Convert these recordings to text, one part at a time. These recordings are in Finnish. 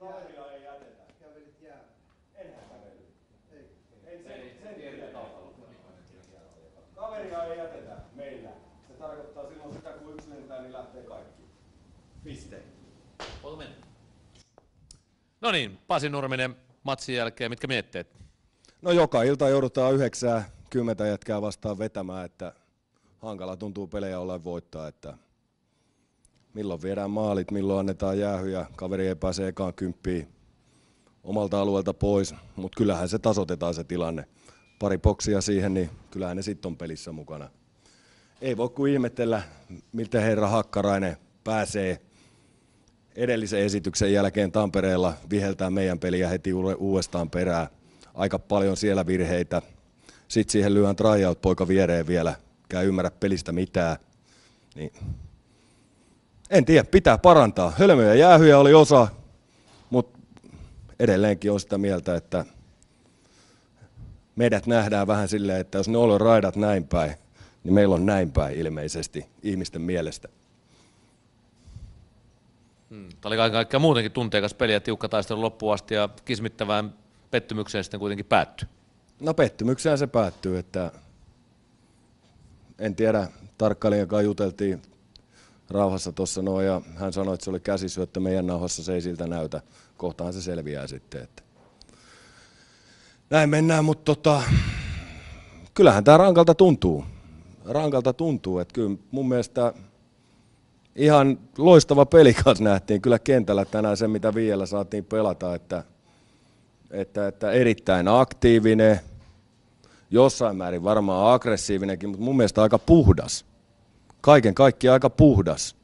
Kaveria ei jätetä. Kävelit jää. Enhän kävely. Ei. En sen, sen tiedä. Kaveria ei jätetä meillä. Se tarkoittaa silloin sitä, kun yksi lentää, niin lähtee kaikki. Piste. No niin, Pasi Nurminen matsin jälkeen, mitkä mietteet? No joka ilta joudutaan yhdeksää kymmentä jätkää vastaan vetämään, että hankala tuntuu pelejä olla voittaa, että milloin viedään maalit, milloin annetaan jäähyjä, kaveri ei pääse ekaan kymppiin omalta alueelta pois, mutta kyllähän se tasotetaan se tilanne. Pari boksia siihen, niin kyllähän ne sitten on pelissä mukana. Ei voi kuin ihmetellä, miltä herra Hakkarainen pääsee edellisen esityksen jälkeen Tampereella viheltää meidän peliä heti uudestaan perään. Aika paljon siellä virheitä. Sitten siihen lyön tryout poika viereen vielä, käy ymmärrä pelistä mitään. Niin. En tiedä, pitää parantaa. Hölmöjä jäähyjä oli osa, mutta edelleenkin on sitä mieltä, että meidät nähdään vähän silleen, että jos ne on raidat näin päin, niin meillä on näin päin ilmeisesti ihmisten mielestä. Tämä oli kaiken kaikkiaan muutenkin tunteikas peli ja tiukka taistelu loppuun asti ja kismittävään pettymykseen sitten kuitenkin päättyi. No pettymykseen se päättyy, että en tiedä, tarkkailijan kanssa juteltiin rauhassa tuossa noin ja hän sanoi, että se oli käsisyöttö meidän nauhassa, se ei siltä näytä. Kohtahan se selviää sitten, että näin mennään, mutta tota, kyllähän tämä rankalta tuntuu. Rankalta tuntuu, että kyllä mun mielestä ihan loistava peli kanssa nähtiin kyllä kentällä tänään se, mitä vielä saatiin pelata, että, että, että erittäin aktiivinen, jossain määrin varmaan aggressiivinenkin, mutta mun mielestä aika puhdas. Kaiken kaikkiaan aika puhdas.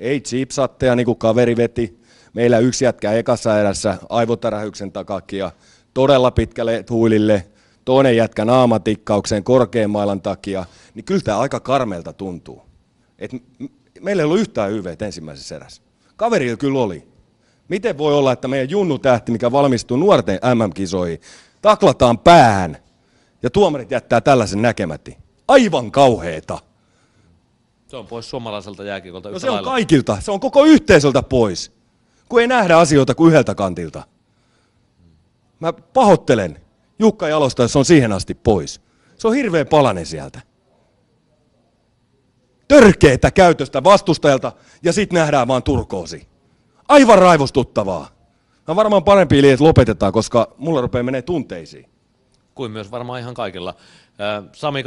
Ei chipsatteja niin kuin kaveri veti. Meillä yksi jätkä ekassa erässä aivotärähyksen takia todella pitkälle huilille, toinen jätkä naamatikkaukseen korkean mailan takia, niin kyllä tämä aika karmelta tuntuu. Et meillä ei ollut yhtään YV ensimmäisessä erässä. Kaverilla kyllä oli. Miten voi olla, että meidän Junnu tähti, mikä valmistuu nuorten MM-kisoihin, taklataan päähän ja tuomarit jättää tällaisen näkemättä? Aivan kauheeta. Se on pois suomalaiselta jääkiekolta No se on lailla. kaikilta, se on koko yhteisöltä pois, kun ei nähdä asioita kuin yhdeltä kantilta. Mä pahoittelen, Jukka Jalosta, jos on siihen asti pois. Se on hirveä palanen sieltä. Törkeetä käytöstä vastustajalta ja sitten nähdään vaan turkoosi. Aivan raivostuttavaa. On varmaan parempi, että lopetetaan, koska mulla rupeaa menee tunteisiin. Kuin myös varmaan ihan kaikilla. Sami Kal-